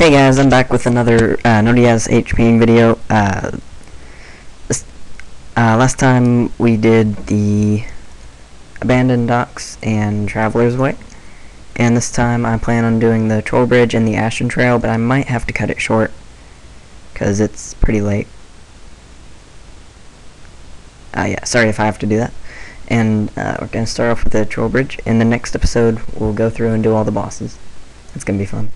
Hey guys, I'm back with another uh, Nodiatis HP video. Uh, uh, last time we did the Abandoned Docks and Traveler's Way. And this time I plan on doing the Troll Bridge and the Ashen Trail, but I might have to cut it short. Because it's pretty late. Uh, yeah, sorry if I have to do that. And uh, we're going to start off with the Troll Bridge. In the next episode, we'll go through and do all the bosses. It's going to be fun.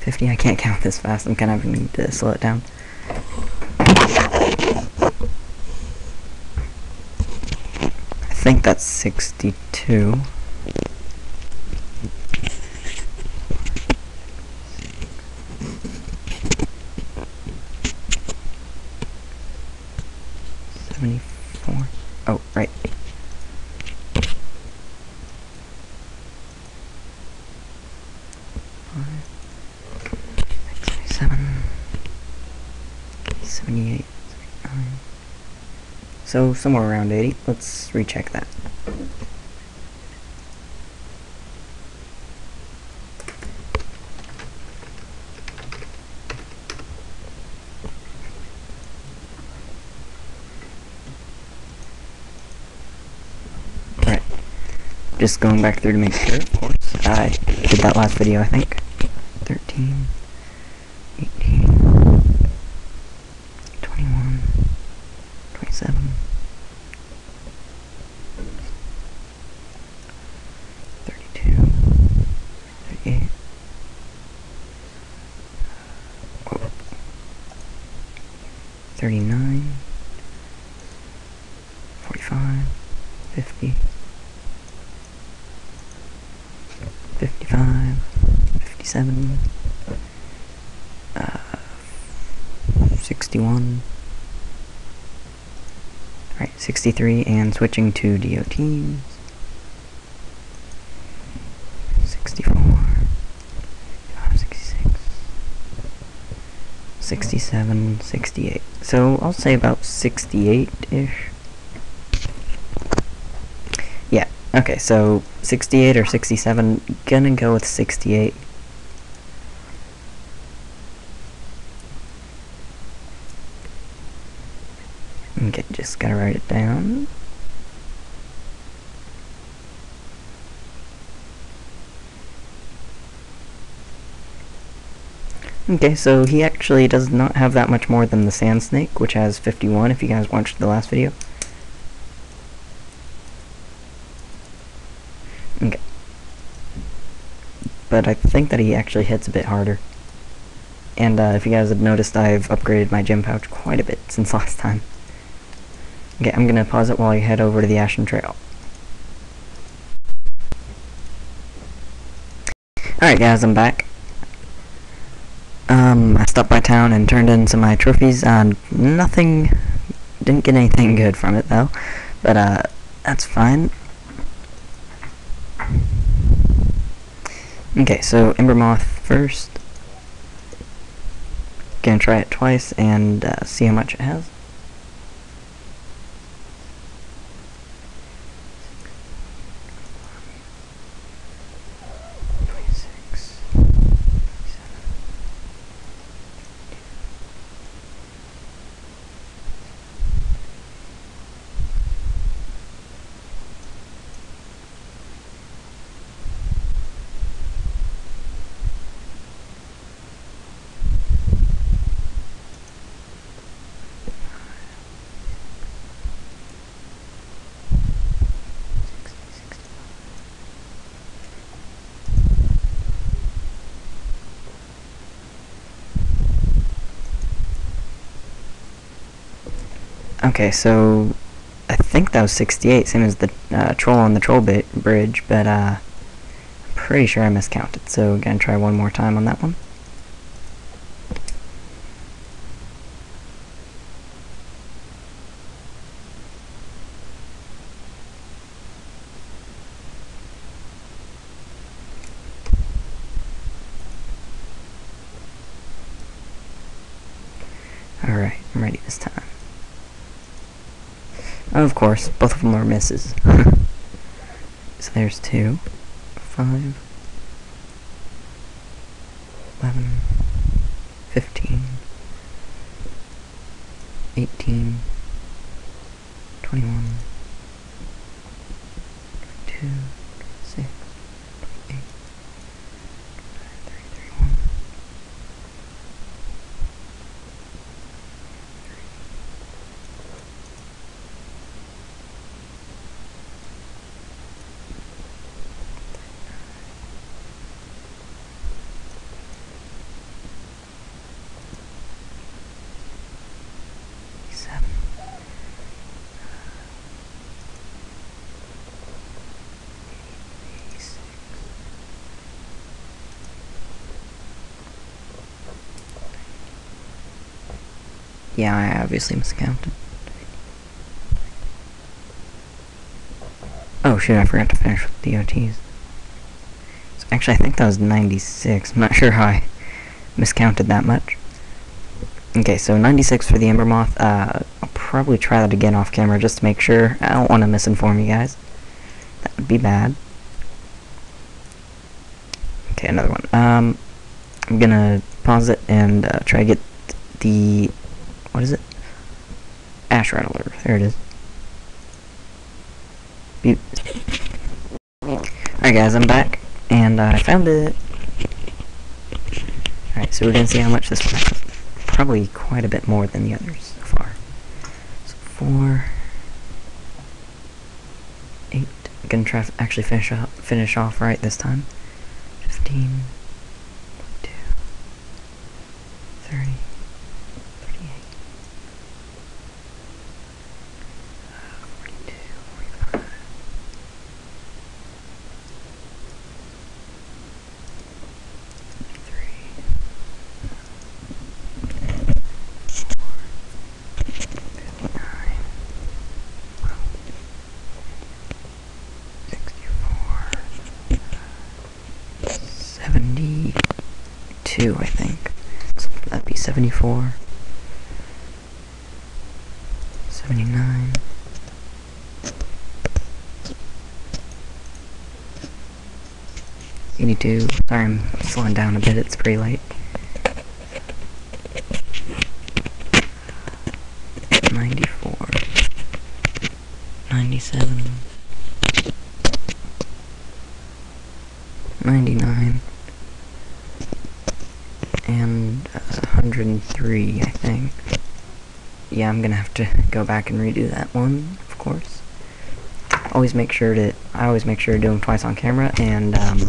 50. I can't count this fast. I'm kind of need to slow it down. I think that's 62. Seventy-five. So somewhere around 80. Let's recheck that. Alright. Just going back through to make sure, of course. I did that last video, I think. 13, 39, 45, 50, 55, 57, uh, 61, right, 63, and switching to DOTs. 67, 68. So I'll say about 68-ish. Yeah, okay, so 68 or 67. Gonna go with 68. Okay, just gotta write it down. Okay, so he actually does not have that much more than the Sand Snake, which has 51 if you guys watched the last video. Okay. But I think that he actually hits a bit harder. And uh, if you guys have noticed, I've upgraded my gem pouch quite a bit since last time. Okay, I'm gonna pause it while I head over to the Ashen Trail. Alright guys, I'm back. Um, I stopped by town and turned in some of my trophies, and nothing, didn't get anything good from it though, but uh, that's fine. Okay, so Ember Moth first. Gonna try it twice and uh, see how much it has. Okay, so I think that was 68, same as the uh, troll on the troll bit bridge, but uh, I'm pretty sure I miscounted. So again, try one more time on that one. Alright, I'm ready this time. And of course, both of them are misses. so there's two, five, 11, 15, 18, 21, 22, Yeah, I obviously miscounted. Oh shit, I forgot to finish with DOTs. So actually, I think that was 96. I'm not sure how I miscounted that much. Okay, so 96 for the Ember Moth. Uh, I'll probably try that again off camera just to make sure. I don't want to misinform you guys. That would be bad. Okay, another one. Um, I'm gonna pause it and uh, try to get the what is it? Ash Rattler. There it is. Beep. Alright guys, I'm back. And uh, I found it. Alright, so we're gonna see how much this one has. Probably quite a bit more than the others so far. So four. Eight. I'm gonna try actually finish off finish off right this time. Fifteen. Two. Thirty. 38, 42, 45, 72, I think. So that'd be 74. 79. Eighty-two. Sorry, I'm slowing down a bit. It's pretty late. Ninety-four. Ninety-seven. Ninety-nine. And uh, 103, I think. Yeah, I'm gonna have to go back and redo that one, of course. Always make sure to, I always make sure to do them twice on camera, and um,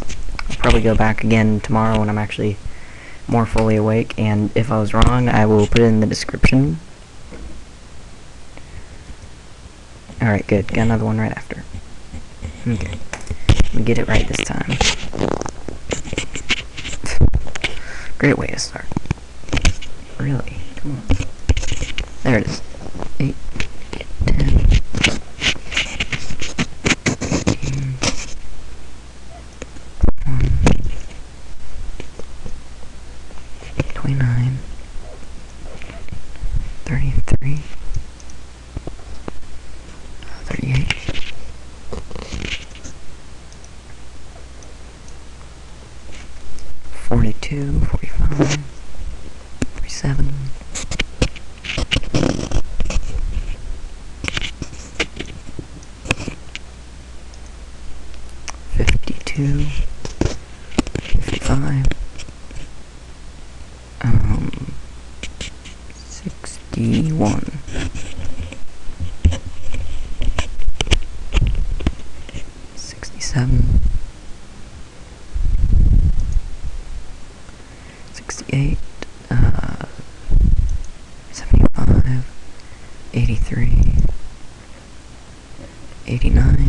I'll probably go back again tomorrow when I'm actually more fully awake, and if I was wrong, I will put it in the description. Alright, good. Got another one right after. Okay. We get it right this time. Great way to start. Really? Come on. There it is. 8, 10, 18, 1, 29, 33, 38, 42, 45, 52, 55, um, 61, 67, 68, uh, 75, 83, 89,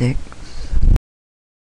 96,